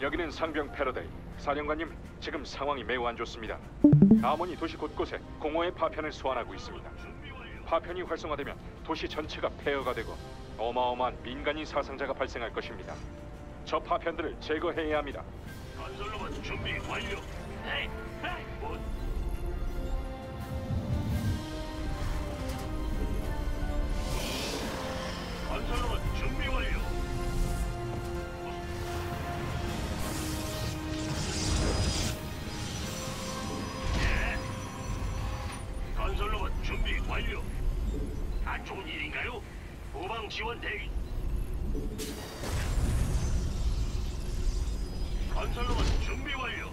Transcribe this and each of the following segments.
여기는 상병 패러데이. 사령관님, 지금 상황이 매우 안 좋습니다. 아몬이 도시 곳곳에 공허의 파편을 소환하고 있습니다. 파편이 활성화되면 도시 전체가 폐허가 되고 어마어마한 민간인 사상자가 발생할 것입니다. 저 파편들을 제거해야 합니다. 건설로만 준비 완료. 네. 네. 뭐, 건 준비 완료. 안 좋은 일인가요? 후방 지원 대기. 건설로만 준비 완료.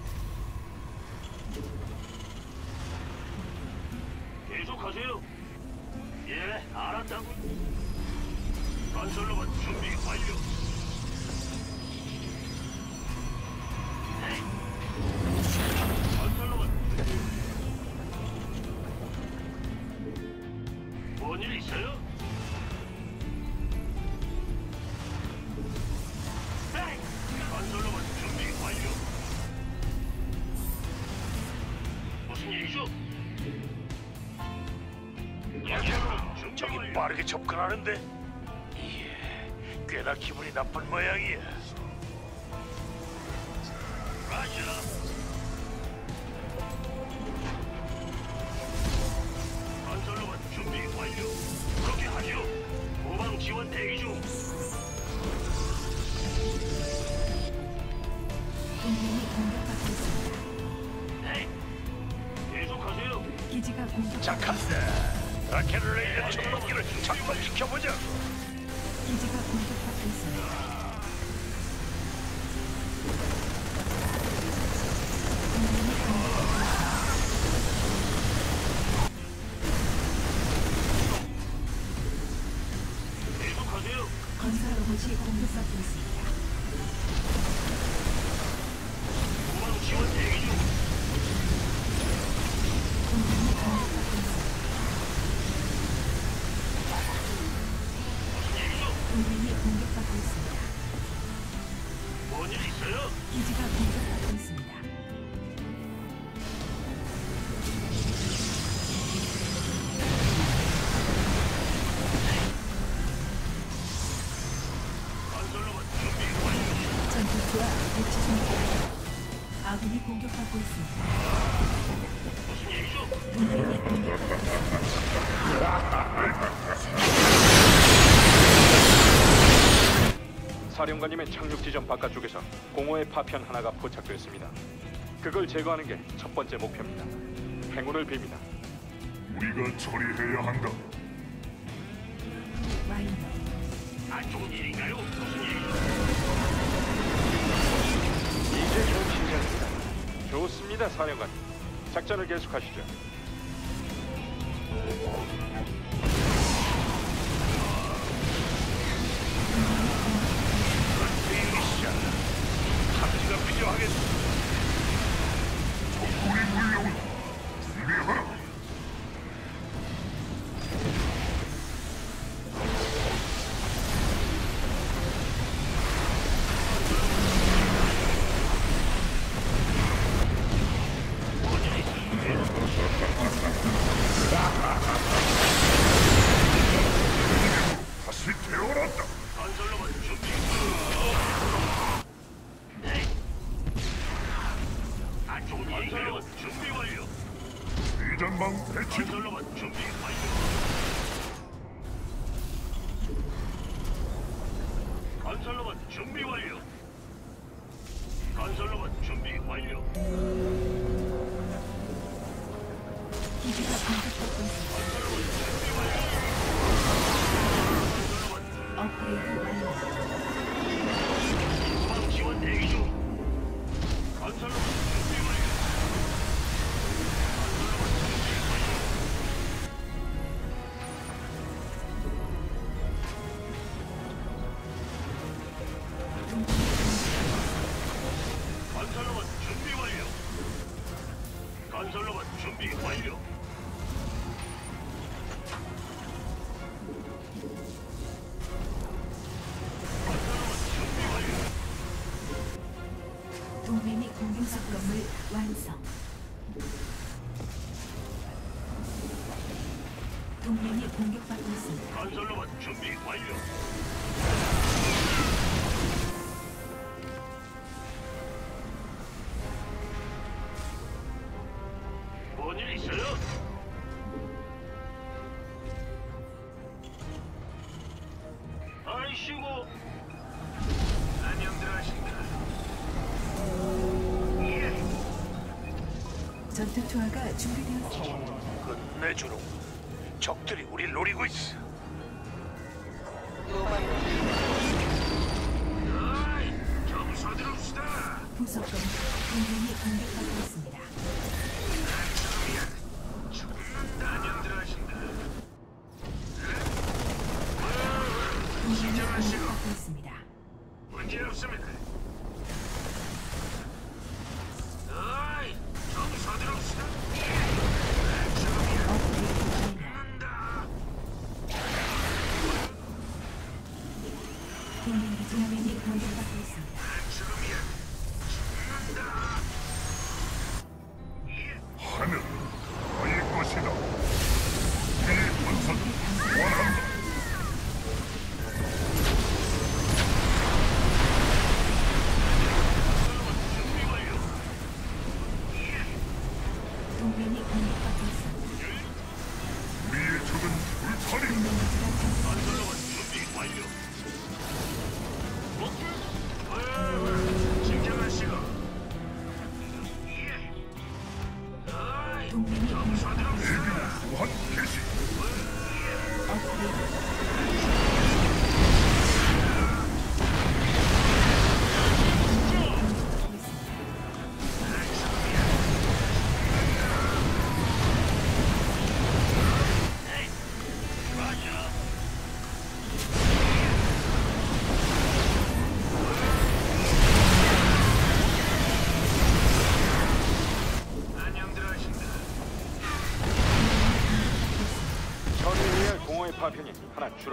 뭔일 있어요? 네. 건설로만 준비 완료. 무슨 일이죠? 건설로만 준비 저기. 빠르게 접근하는데 이게 꽤나 기분이 나쁜 모양이야. 공격. 자칸다. 라켓을 레이저 천문기를 작동시켜보자. 기지가 공격 사령관님의 착륙 지점 바깥쪽에서 공허의 파편 하나가 포착됐습니다. 그걸 제거하는 게 첫 번째 목표입니다. 행운을 빕니다. 우리가 처리해야 한다. 안 좋은 일인가요? 무슨 일이죠? 이제 좀 시작입니다. 좋습니다, 사령관님. 작전을 계속하시죠. 일인가요? 준비 완료. 대전방 배치. 건설로만 준비 완료. 동맹이 공격받고 있습니다. 건설로봇 준비 완료. 뭔일 있어요? 아이씨고. 안녕들 하신가? 예. 전투 투하가 준비되었습니다. 끝내주로. 적들이 우리 노리고 있어. 서두릅시다. 부속 동맹이 공격받고 있습니다.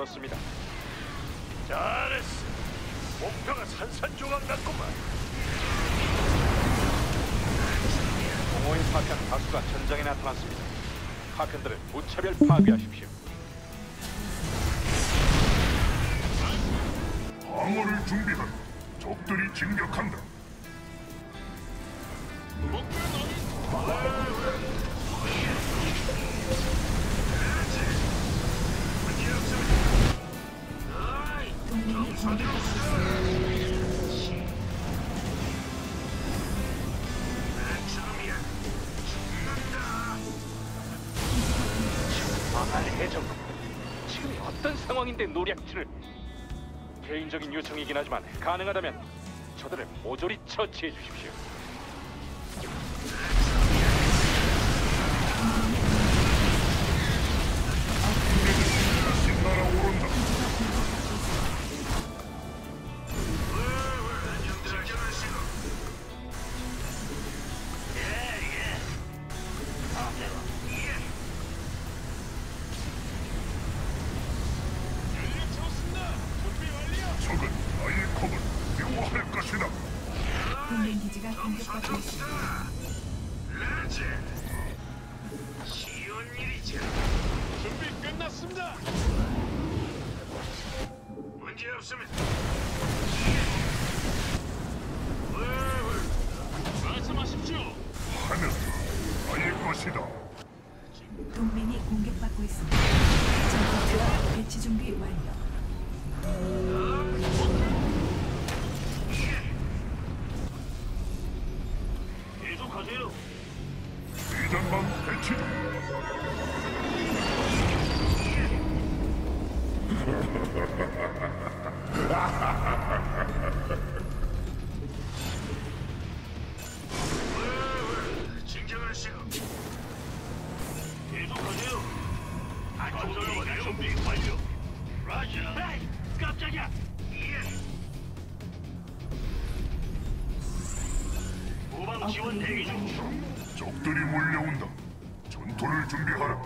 하나 줄었습니다. 잘했어. 목표가 산산조각 났구만. 공허의 파편 다수가 전장에 나타났습니다. 파편들을 무차별 파괴하십시오. 방어를 준비하라. 적들이 진격한다. 어떤 상황인데 노략질을? 개인적인 요청이긴 하지만 가능하다면 저들을 모조리 처치해 주십시오. 날아오른다. 후방 지원 대기 중. 적들이 몰려온다. 전투를 준비하라.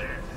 sir.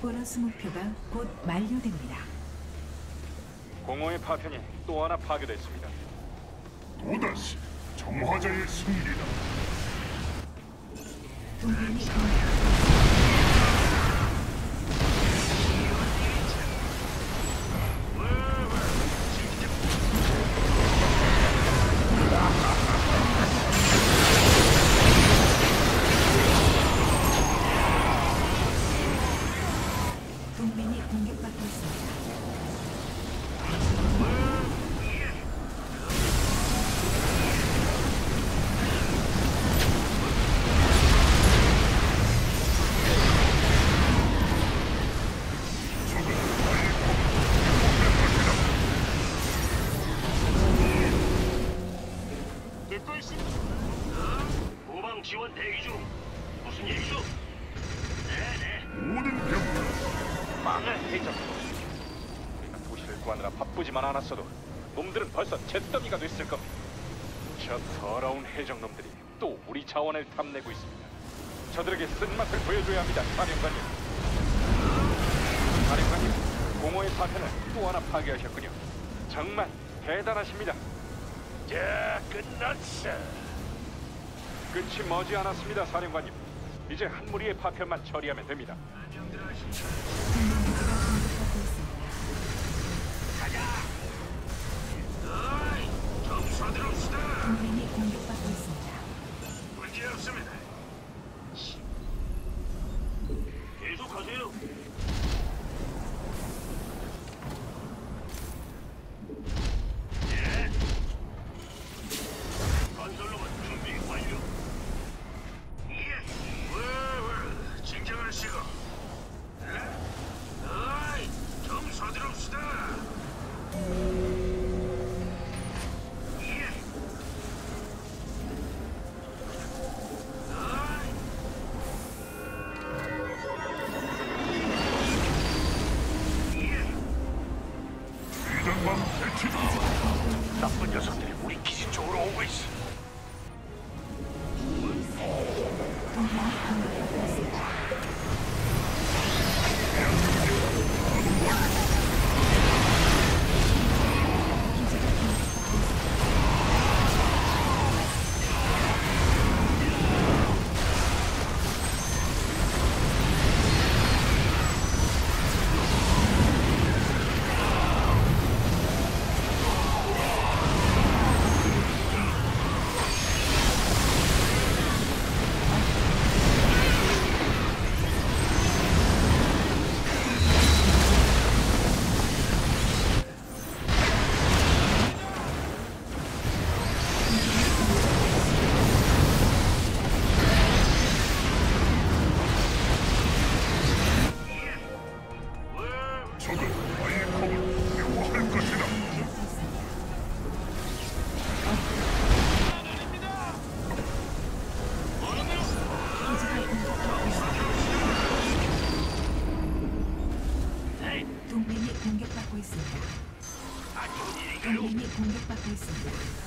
보너스 목표가 곧 만료됩니다. 공허의 파편이 또 하나 파괴됐습니다. 또다시 정화자의 승리다. 동맹이 공격. 않았어도 놈들은 벌써 잿더미가 됐을 겁니다. 저 더러운 해적놈들이 또 우리 자원을 탐내고 있습니다. 저들에게 쓴맛을 보여줘야 합니다, 사령관님. 사령관님, 공허의 파편을 또 하나 파괴하셨군요. 정말 대단하십니다. 자, 끝났어. 끝이 머지 않았습니다, 사령관님. 이제 한 무리의 파편만 처리하면 됩니다. 기지가 공격 좀서 나쁜 녀석들이 우리 기지 쪽으로 오고 있어. 동맹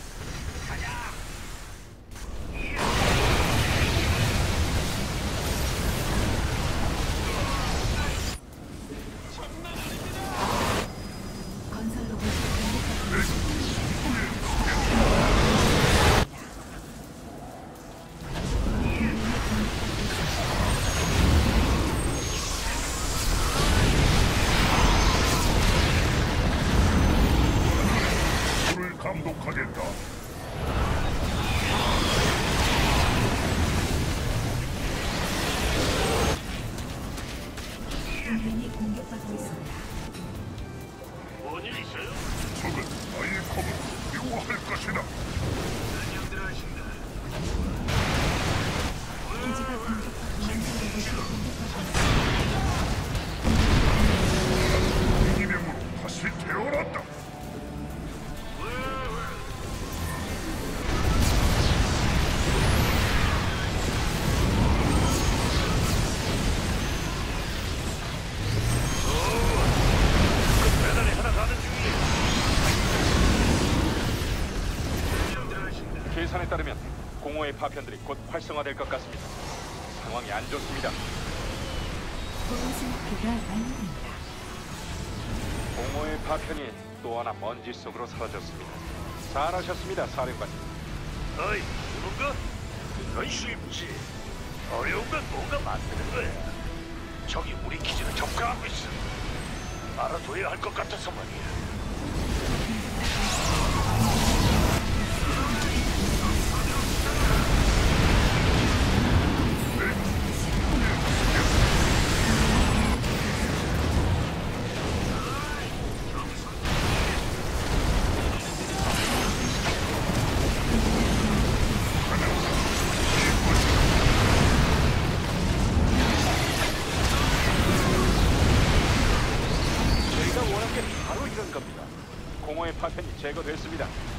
활성화될 것 같습니다. 상황이 안 좋습니다. 보호수 목표가 완료됩니다. 공허의 파편이 또 하나 먼지 속으로 사라졌습니다. 잘하셨습니다, 사령관님. 어이, 누군가? 그건 쉽지. 어려운 건 뭔가 만드는 거야. 저기 우리 기지를 접근하고 있어. 알아둬야 할 것 같아서 말이야. 공허의 파편이 제거됐습니다.